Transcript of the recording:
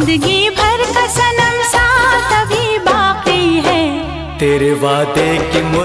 ज़िंदगी भर का सनम सा तभी बाकी है। तेरे वादे की